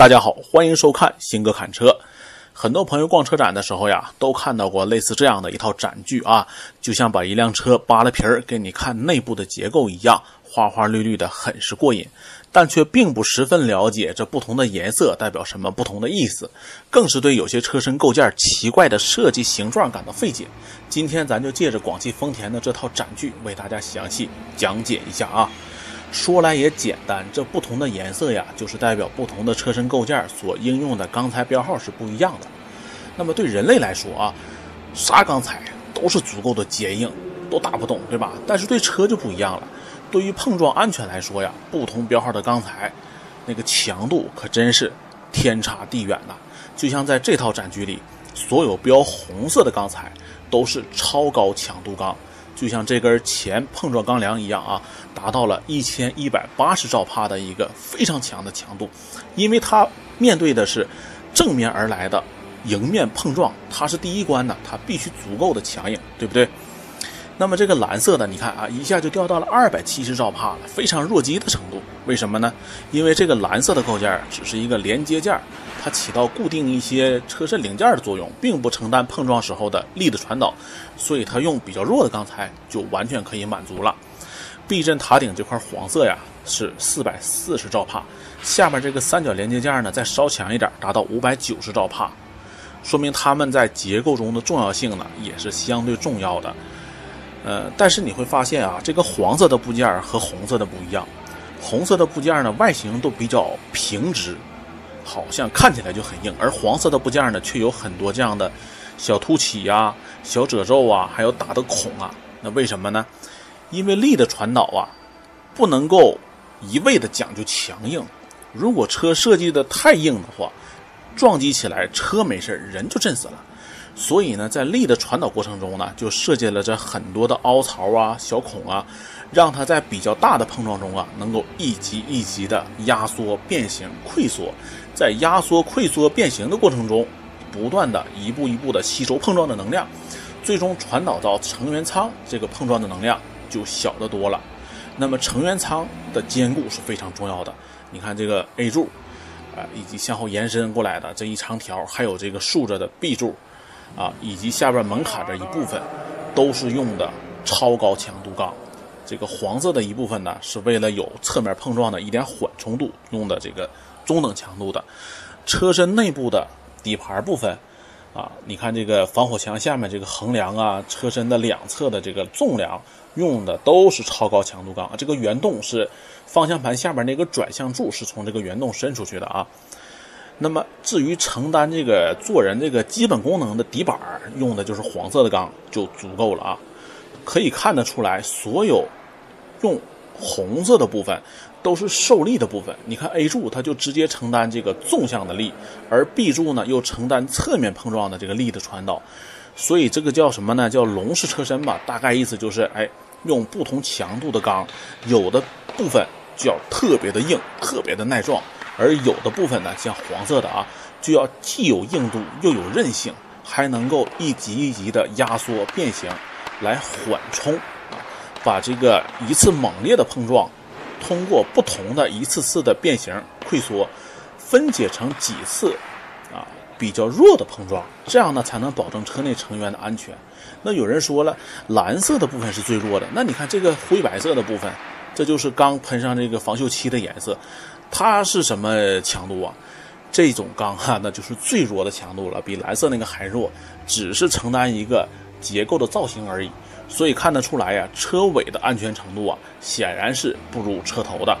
大家好，欢迎收看新哥侃车。很多朋友逛车展的时候呀，都看到过类似这样的一套展具啊，就像把一辆车扒了皮儿给你看内部的结构一样，花花绿绿的，很是过瘾。但却并不十分了解这不同的颜色代表什么不同的意思，更是对有些车身构件奇怪的设计形状感到费解。今天咱就借着广汽丰田的这套展具，为大家详细讲解一下啊。说来也简单，这不同的颜色呀，就是代表不同的车身构件所应用的钢材标号是不一样的。那么对人类来说啊，啥钢材都是足够的坚硬，都打不动，对吧？但是对车就不一样了。对于碰撞安全来说呀，不同标号的钢材，那个强度可真是天差地远呐。就像在这套展具里，所有标红色的钢材都是超高强度钢。就像这根前碰撞钢梁一样啊，达到了一千一百八十兆帕的一个非常强的强度，因为它面对的是正面而来的迎面碰撞，它是第一关呢，它必须足够的强硬，对不对？那么这个蓝色的，你看啊，一下就掉到了二百七十兆帕了，非常弱鸡的程度。为什么呢？因为这个蓝色的构件只是一个连接件，它起到固定一些车身零件的作用，并不承担碰撞时候的力的传导，所以它用比较弱的钢材就完全可以满足了。避震塔顶这块黄色呀是四百四十兆帕，下面这个三角连接件呢再稍强一点，达到五百九十兆帕，说明它们在结构中的重要性呢也是相对重要的。呃，但是你会发现啊，这个黄色的部件和红色的不一样。红色的部件呢，外形都比较平直，好像看起来就很硬；而黄色的部件呢，却有很多这样的小凸起呀、小褶皱啊，还有打的孔啊。那为什么呢？因为力的传导啊，不能够一味的讲究强硬。如果车设计的太硬的话，撞击起来车没事人就震死了。所以呢，在力的传导过程中呢，就设计了这很多的凹槽啊、小孔啊，让它在比较大的碰撞中啊，能够一级一级的压缩、变形、溃缩，在压缩、溃缩、变形的过程中，不断的一步一步的吸收碰撞的能量，最终传导到成员舱，这个碰撞的能量就小得多了。那么成员舱的坚固是非常重要的。你看这个 A 柱，啊，以及向后延伸过来的这一长条，还有这个竖着的 B 柱。啊，以及下边门卡这一部分，都是用的超高强度钢。这个黄色的一部分呢，是为了有侧面碰撞的一点缓冲度，用的这个中等强度的。车身内部的底盘部分，啊，你看这个防火墙下面这个横梁啊，车身的两侧的这个纵梁，用的都是超高强度钢。这个圆洞是方向盘下边那个转向柱是从这个圆洞伸出去的啊。那么至于承担这个做人这个基本功能的底板用的就是黄色的钢就足够了啊，可以看得出来，所有用红色的部分都是受力的部分。你看 A 柱它就直接承担这个纵向的力，而 B 柱呢又承担侧面碰撞的这个力的传导，所以这个叫什么呢？叫龙式车身吧。大概意思就是，哎，用不同强度的钢，有的部分就要特别的硬，特别的耐撞。而有的部分呢，像黄色的啊，就要既有硬度又有韧性，还能够一级一级的压缩变形，来缓冲啊，把这个一次猛烈的碰撞，通过不同的一次次的变形溃缩，分解成几次啊比较弱的碰撞，这样呢才能保证车内成员的安全。那有人说了，蓝色的部分是最弱的，那你看这个灰白色的部分，这就是刚喷上这个防锈漆的颜色。它是什么强度啊？这种钢哈，那就是最弱的强度了，比蓝色那个还弱，只是承担一个结构的造型而已。所以看得出来呀，车尾的安全程度啊，显然是不如车头的。